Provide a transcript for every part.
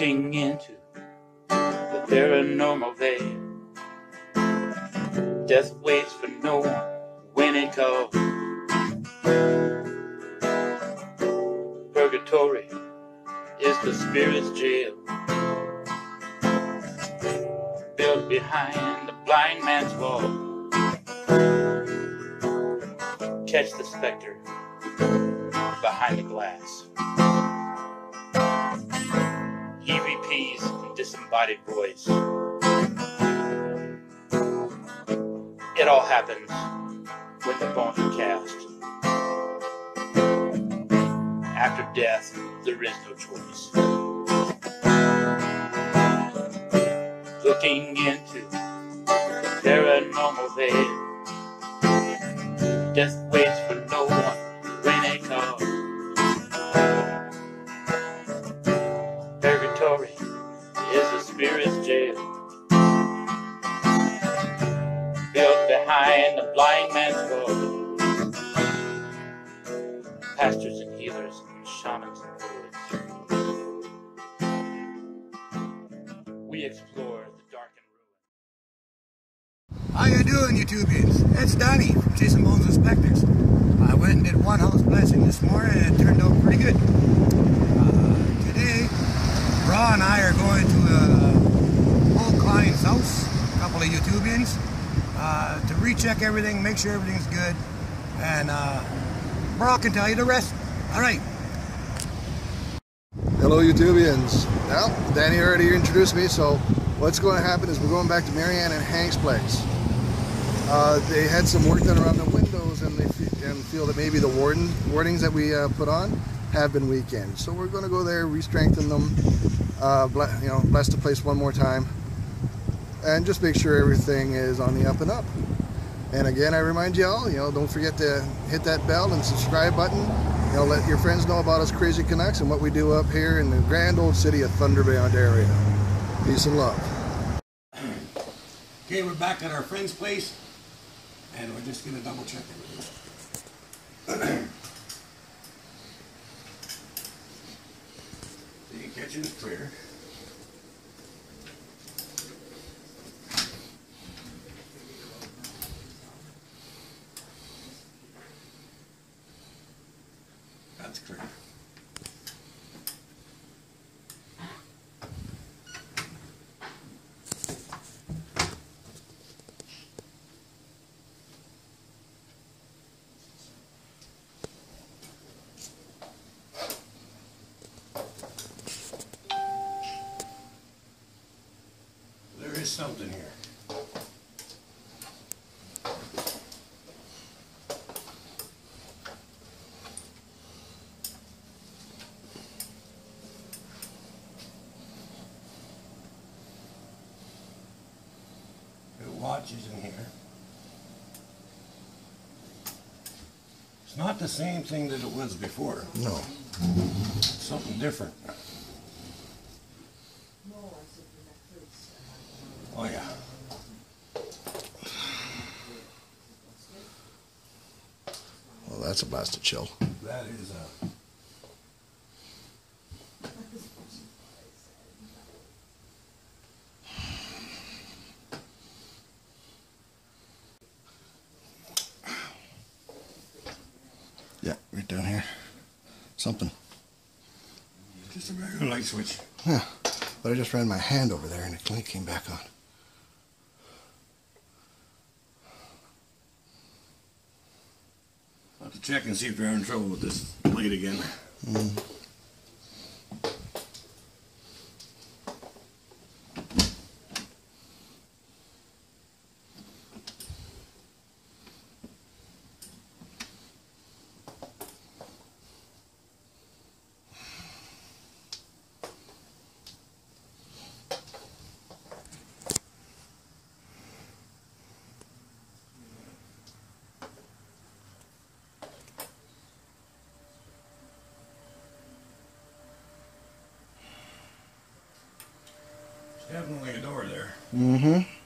looking into the paranormal veil. Death waits for no one when it calls. Purgatory is the spirit's jail. Built behind the blind man's wall. Catch the specter behind the glass. Disembodied voice. It all happens when the bones are cast. After death, there is no choice. Looking into the paranormal veil. Death Pastors and healers and shamans and druids. We explore the dark and ruined. How you doing, YouTubians? It's Danny from Jason Bones Inspectors. I went and did one house blessing this morning and it turned out pretty good. Uh, today, Raw and I are going to uh, Paul Klein's house, a couple of YouTubians, uh, to recheck everything, make sure everything's good, and uh, Bra can tell you the rest. All right. Hello, YouTubians. Well, Danny already introduced me, so what's going to happen is we're going back to Marianne and Hank's place. Uh, they had some work done around the windows, and they and feel that maybe the warden wardings that we uh, put on have been weakened. So we're going to go there, re-strengthen them, uh, you know, bless the place one more time, and just make sure everything is on the up and up. And again, I remind you all, you know, don't forget to hit that bell and subscribe button. You know, let your friends know about us Crazy Canucks and what we do up here in the grand old city of Thunder Bay, Ontario. Peace and love. Okay, we're back at our friend's place, and we're just gonna double check everything. The kitchen is clear. There is something here. The watch is in here. It's not the same thing that it was before. No. It's something different. Oh yeah. Well, that's a blast of chill. That is a. Yeah, right down here. Something. Just a regular light switch. Yeah. But I just ran my hand over there and it came- came back on. I'll have to check and see if they're having trouble with this light again. There's definitely a door there. Mm-hmm.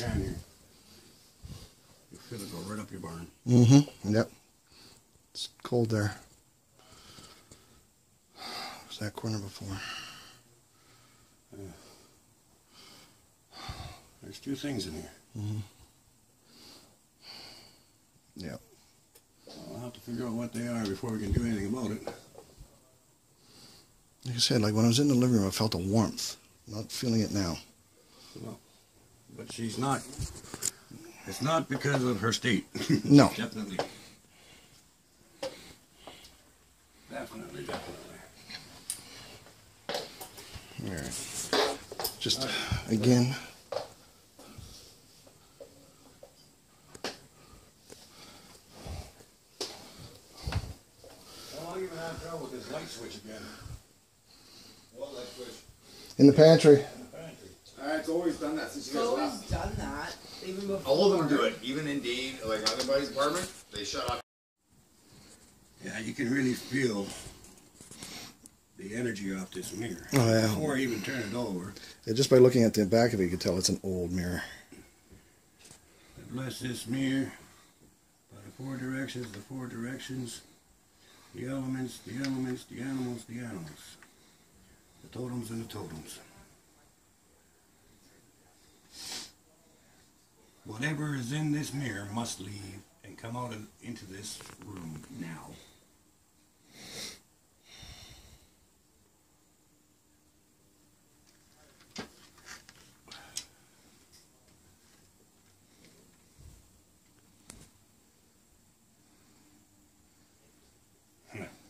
Hand here. You feel it go right up your barn. Mm-hmm. Yep. It's cold there. Was that corner before? There's two things in here. Mm-hmm. Yep. I'll have to figure out what they are before we can do anything about it. Like I said, like when I was in the living room, I felt a warmth. Not feeling it now. No. But she's not. It's not because of her state. No. definitely. Definitely, definitely. All right. Just again. How long you been having trouble with this light switch again? What light switch? In the pantry. In the pantry. Uh, it's always done that since you It's guys always left. done that, even before. All of them do it. Even Indeed, like everybody's apartment, they shut off. Yeah, you can really feel the energy off this mirror. Oh, yeah. Before I even turn it over. Yeah, just by looking at the back of it, you can tell it's an old mirror. I bless this mirror by the four directions, the four directions, the elements, the elements, the animals, the animals, the totems and the totems. Whatever is in this mirror must leave and come out of, into this room now.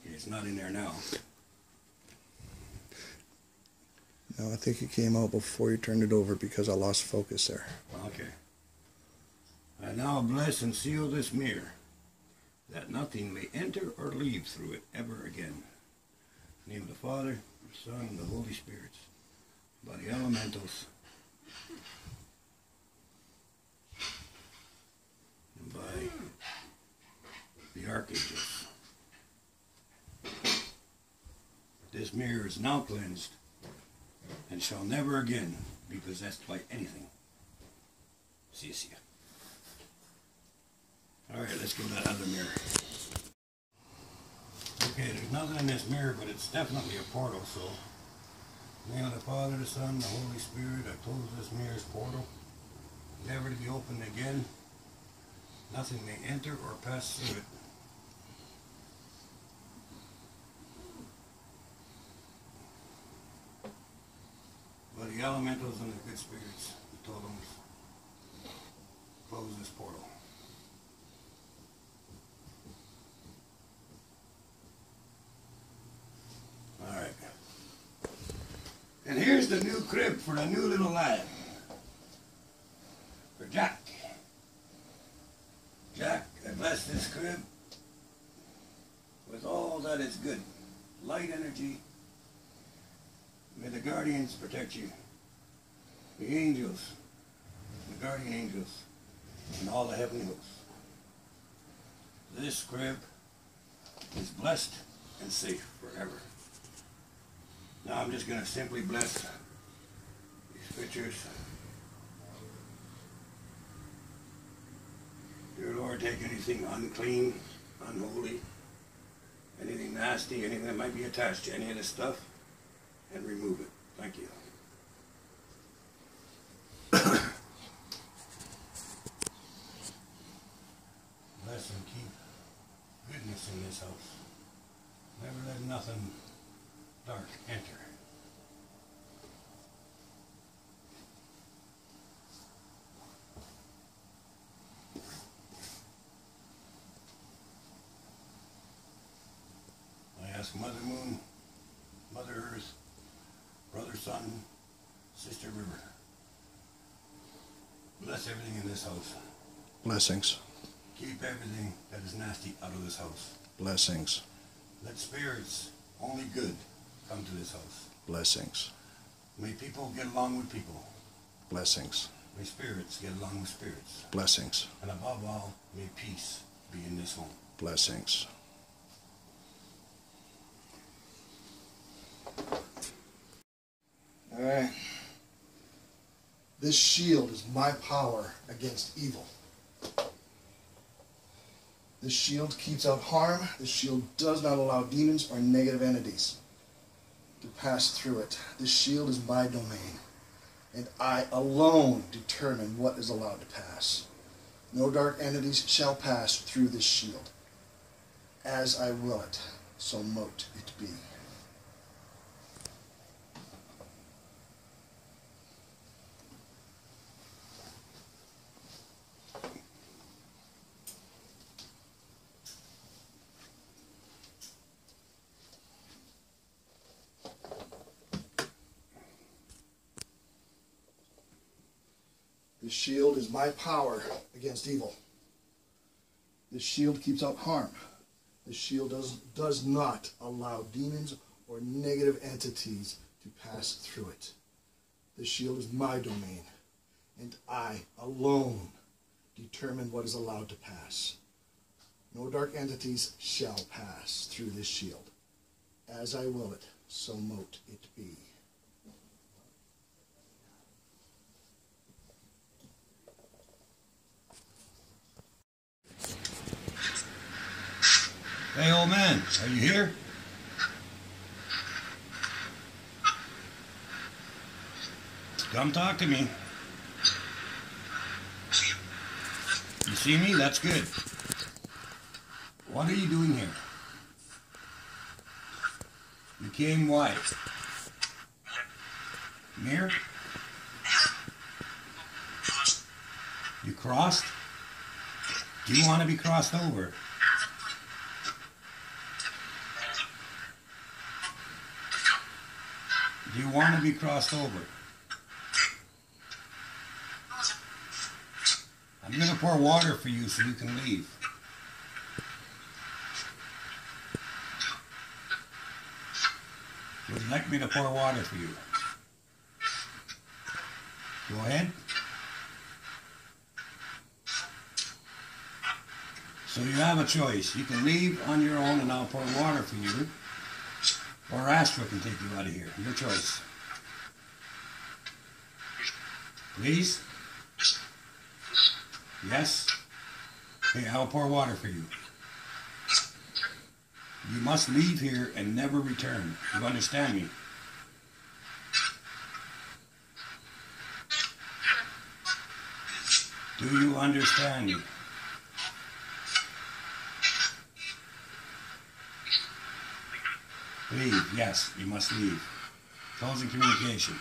It's not in there now. No, I think it came out before you turned it over because I lost focus there. Okay. I now bless and seal this mirror, that nothing may enter or leave through it ever again. In the name of the Father, the Son, and the Holy Spirit. By the elementals. And by the archangels. This mirror is now cleansed and shall never again be possessed by anything. See you, see you. All right, let's go to that other mirror. Okay, there's nothing in this mirror, but it's definitely a portal, so. of the Father, the Son, the Holy Spirit, I close this mirror's portal, never to be opened again. Nothing may enter or pass through it. But the elementals and the good spirits, the totems, close this portal. Alright. And here's the new crib for the new little lad. For Jack. Jack, I bless this crib with all that is good. Light energy. May the guardians protect you. The angels, the guardian angels, and all the heavenly hosts. This crib is blessed and safe forever. Now I'm just going to simply bless these pictures. Dear Lord, take anything unclean, unholy, anything nasty, anything that might be attached to any of this stuff, and remove it. Thank you. Bless and keep goodness in this house. Never let nothing dark enter. I ask Mother Moon, Mother Earth, Brother Sun, Sister River. Bless everything in this house. Blessings. Keep everything that is nasty out of this house. Blessings. Let spirits, only good, come to this house. Blessings. May people get along with people. Blessings. May spirits get along with spirits. Blessings. And above all, may peace be in this home. Blessings. All right. This shield is my power against evil. This shield keeps out harm. This shield does not allow demons or negative entities to pass through it. This shield is my domain, and I alone determine what is allowed to pass. No dark entities shall pass through this shield. As I will it, so mote it be. This shield is my power against evil. This shield keeps out harm. This shield does, does not allow demons or negative entities to pass through it. This shield is my domain, and I alone determine what is allowed to pass. No dark entities shall pass through this shield. As I will it, so mote it be. Hey, old man, are you here? Come talk to me. You see me? That's good. What are you doing here? You came why? Here? You crossed? Do you want to be crossed over? Do you want to be crossed over? I'm going to pour water for you so you can leave. Would you like me to pour water for you? Go ahead. So you have a choice. You can leave on your own and I'll pour water for you. Or Astro can take you out of here. Your choice. Please? Yes? Hey, I'll pour water for you. You must leave here and never return. You understand me? Do you understand me? Leave, yes, you must leave. Closing communication.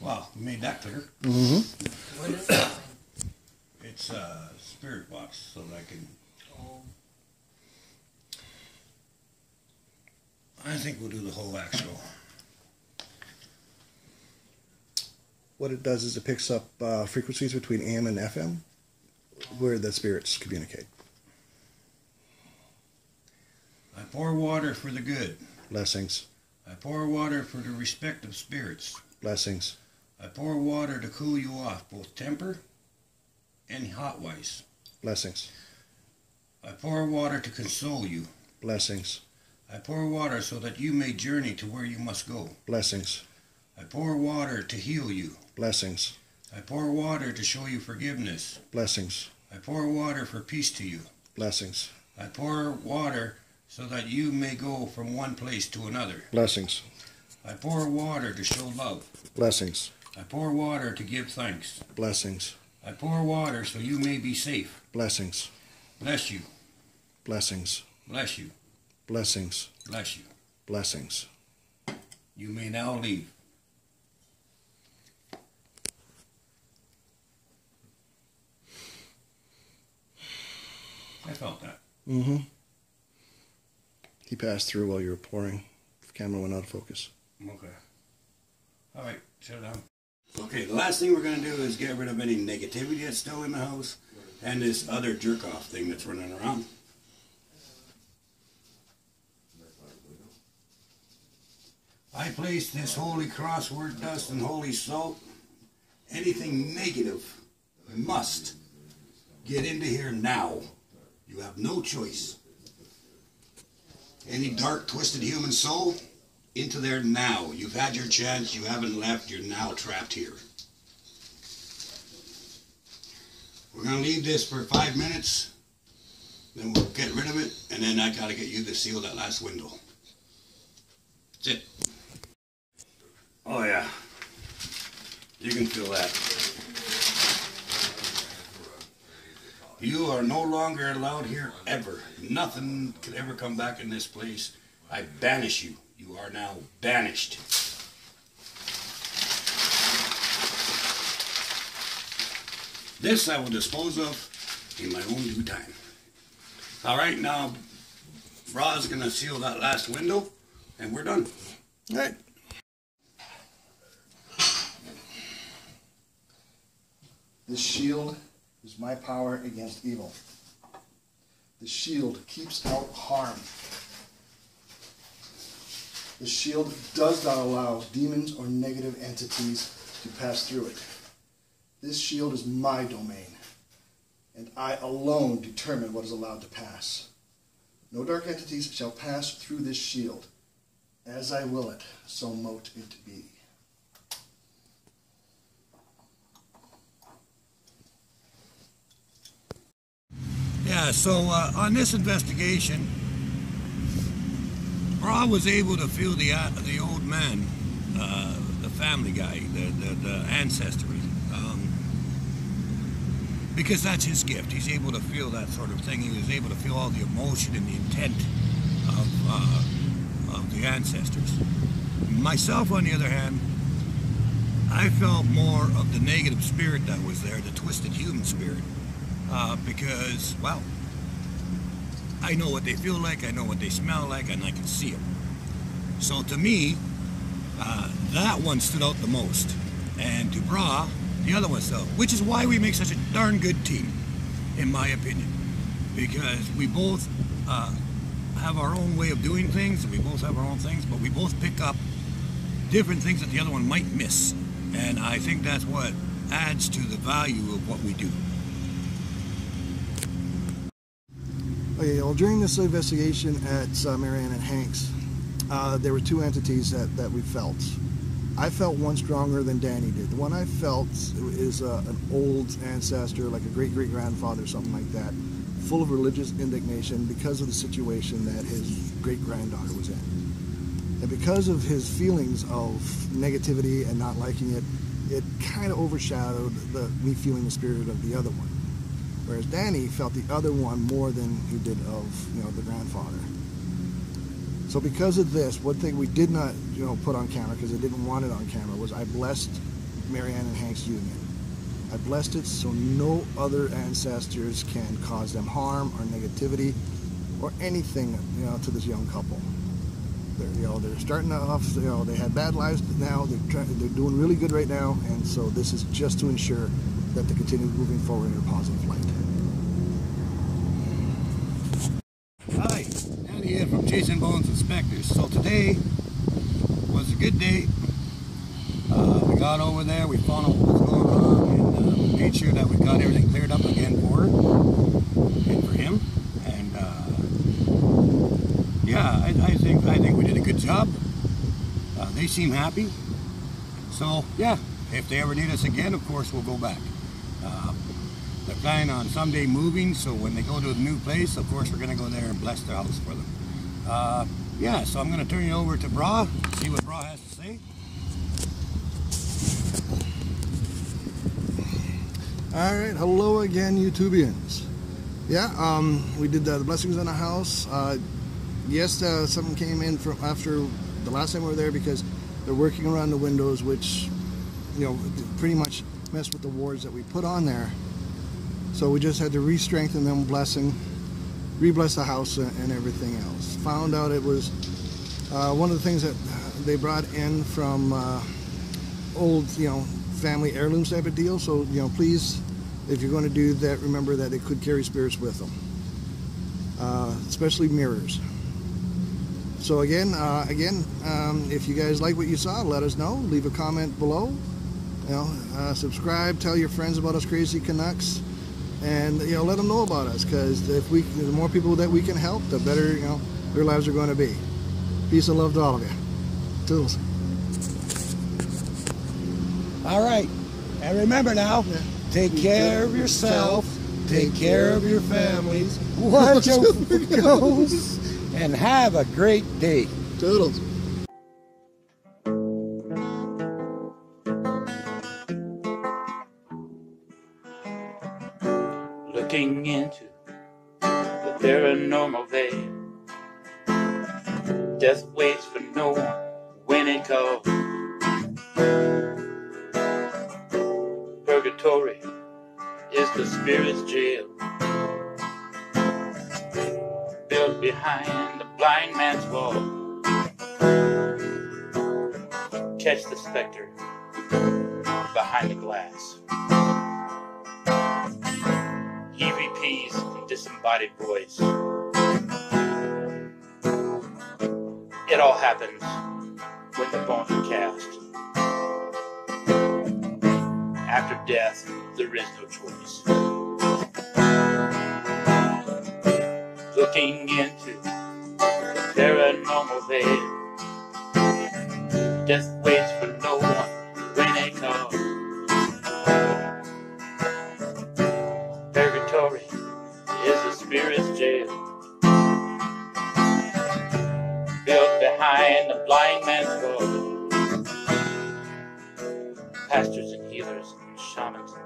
Wow, we made that clear. Mm-hmm. What is that? It's a spirit box, so that I can. Oh, I think we'll do the whole actual. What it does is it picks up uh, frequencies between AM and FM where the spirits communicate. I pour water for the good. Blessings. I pour water for the respect of spirits. Blessings. I pour water to cool you off, both temper and hot wise. Blessings. I pour water to console you. Blessings. I pour water so that you may journey to where you must go. Blessings. I pour water to heal you. Blessings. I pour water to show you forgiveness. Blessings. I pour water for peace to you. Blessings. I pour water so that you may go from one place to another. Blessings. I pour water to show love. Blessings. I pour water to give thanks. Blessings. I pour water so you may be safe. Blessings. Bless you. Blessings. Bless you. Blessings. Bless you. Blessings. You may now leave. I felt that. Mm-hmm. He passed through while you were pouring. The camera went out of focus. Okay. All right, shut down. Okay, the last thing we're going to do is get rid of any negativity that's still in the house and this other jerk off thing that's running around. I place this holy crossword dust and holy salt. Anything negative must get into here now. You have no choice any dark, twisted human soul, into there now. You've had your chance, you haven't left, you're now trapped here. We're going to leave this for five minutes, then we'll get rid of it, and then i got to get you to seal that last window. That's it. Oh yeah, you can feel that. You are no longer allowed here ever. Nothing could ever come back in this place. I banish you. You are now banished. This I will dispose of in my own due time. All right, now Ra's gonna seal that last window, and we're done. All right. This shield is my power against evil. The shield keeps out harm. The shield does not allow demons or negative entities to pass through it. This shield is my domain, and I alone determine what is allowed to pass. No dark entities shall pass through this shield. As I will it, so mote it be. Yeah, so uh, on this investigation, Bra was able to feel the uh, the old man, uh, the family guy, the the, the ancestry, um, because that's his gift. He's able to feel that sort of thing. He was able to feel all the emotion and the intent of uh, of the ancestors. Myself, on the other hand, I felt more of the negative spirit that was there, the twisted human spirit uh, because, well, I know what they feel like, I know what they smell like, and I can see them. So to me, uh, that one stood out the most. And to Bra, the other one stood out, which is why we make such a darn good team, in my opinion. Because we both uh, have our own way of doing things, we both have our own things, but we both pick up different things that the other one might miss. And I think that's what adds to the value of what we do. Okay, well, during this investigation at uh, Marianne and Hanks, uh, there were two entities that, that we felt. I felt one stronger than Danny did. The one I felt is uh, an old ancestor, like a great great grandfather, or something like that, full of religious indignation because of the situation that his great granddaughter was in. And because of his feelings of negativity and not liking it, it kind of overshadowed the, me feeling the spirit of the other one. Whereas Danny felt the other one more than he did of, you know, the grandfather. So because of this, one thing we did not, you know, put on camera because I didn't want it on camera was I blessed Marianne and Hank's union. I blessed it so no other ancestors can cause them harm or negativity or anything, you know, to this young couple. They're, you know, they're starting off, you know, they had bad lives, now they're trying, they're doing really good right now, and so this is just to ensure that they continue moving forward in a positive light. Hi, Andy here from Chasing Bones and Spirits. So today was a good day. Uh, we got over there, we found out what was going on, and uh, made sure that we got everything cleared up again for her and for him. And uh, yeah, I, I think I think we did a good job. Uh, they seem happy. So yeah, if they ever need us again, of course we'll go back. Planning on someday moving, so when they go to a new place, of course, we're going to go there and bless their house for them. Uh, yeah, so I'm going to turn you over to Bra, see what Bra has to say. All right, hello again, YouTubians. Yeah, um, we did the, the blessings on the house. Uh, yes, uh, something came in from after the last time we were there because they're working around the windows, which you know pretty much messed with the wards that we put on there. So we just had to re-strengthen them, blessing, re-bless the house and, everything else. Found out it was uh, one of the things that they brought in from uh, old, you know, family heirlooms type of deal. So, you know, please, if you're going to do that, remember that it could carry spirits with them, uh, especially mirrors. So again, uh, again, um, if you guys like what you saw, let us know. Leave a comment below. You know, uh, subscribe. Tell your friends about us crazy Canucks, and you know, let them know about us. Because if we, the more people that we can help, the better you know their lives are going to be. Peace and love to all of you. Toodles. All right, and remember now, take care of yourself Take care of your families. Watch out for ghosts. And have a great day. Toodles. Looking into the paranormal veil. Death waits for no one when it calls. Purgatory is the spirit's jail. Built behind the blind man's wall. Catch the specter behind the glass. Disembodied voice. It all happens when the bones are cast. After death, there is no choice. Shamans